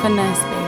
for Nurse Baby.